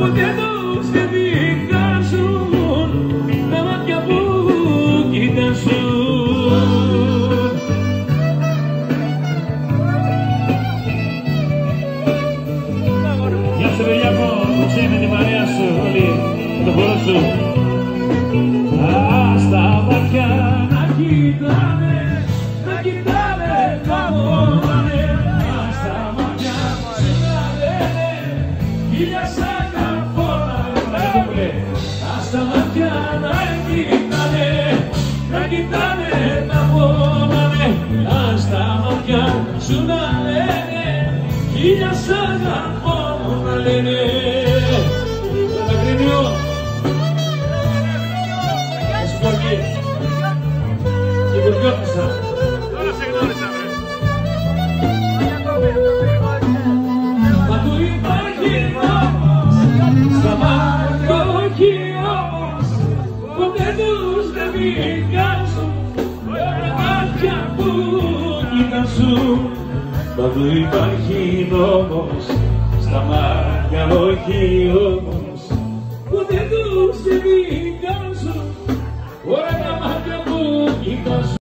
ποτέ τους δεν δικάζουν τα μάτια που κοιτάζουν. Γεια σου παιδιά μου, κουτσέ με τη σου όλοι με το χώρο σου. Ας τα κοιτάνε, τα πονάνε, αν στα μάτια σου να λένε, χίλια σ' αγαπώ να λένε. Κατακρίνιο, Βασιλάκη, και. Παντού υπάρχει νόμος. Στα μάτια όχι όμως. Ποτέ τους δεν βγάζουν Όλα τα μάτια που κοιτάζουν